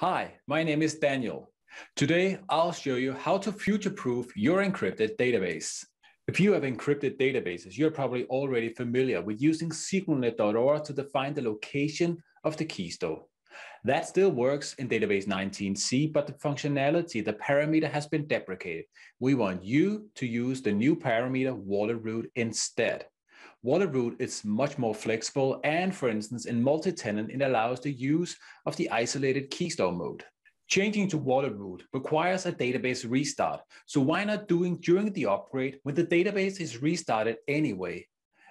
Hi, my name is Daniel. Today, I'll show you how to future-proof your encrypted database. If you have encrypted databases, you're probably already familiar with using sqlnet.ora to define the location of the key store. That still works in database 19c, but the functionality, the parameter has been deprecated. We want you to use the new parameter wallet root instead. Wallet root is much more flexible and for instance, in multi-tenant, it allows the use of the isolated key store mode. Changing to wallet root requires a database restart. So why not doing during the upgrade when the database is restarted anyway?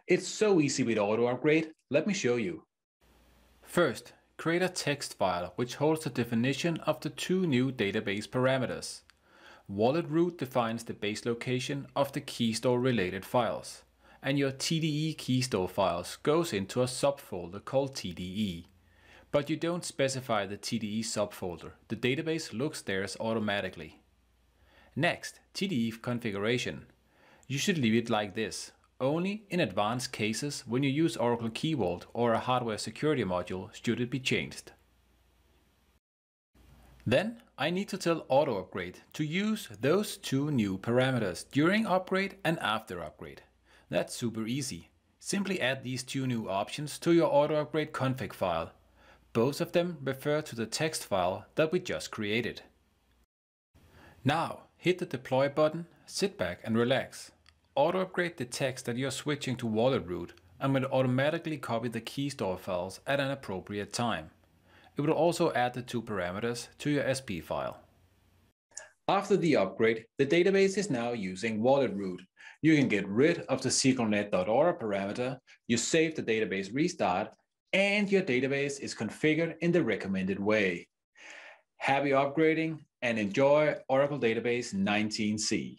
It's so easy with AutoUpgrade. Let me show you. First, create a text file which holds the definition of the two new database parameters. Wallet root defines the base location of the key store related files and your TDE key store files goes into a subfolder called TDE. But you don't specify the TDE subfolder. The database looks theirs automatically. Next, TDE configuration. You should leave it like this. Only in advanced cases when you use Oracle Key Vault or a hardware security module should it be changed. Then I need to tell AutoUpgrade to use those two new parameters during upgrade and after upgrade. That's super easy. Simply add these two new options to your AutoUpgrade config file. Both of them refer to the text file that we just created. Now hit the deploy button, sit back and relax. AutoUpgrade detects that you're switching to wallet root and will automatically copy the key store files at an appropriate time. It will also add the two parameters to your SP file. After the upgrade, the database is now using wallet root. You can get rid of the sqlnet.ora parameter, you save the database restart, and your database is configured in the recommended way. Happy upgrading and enjoy Oracle Database 19c.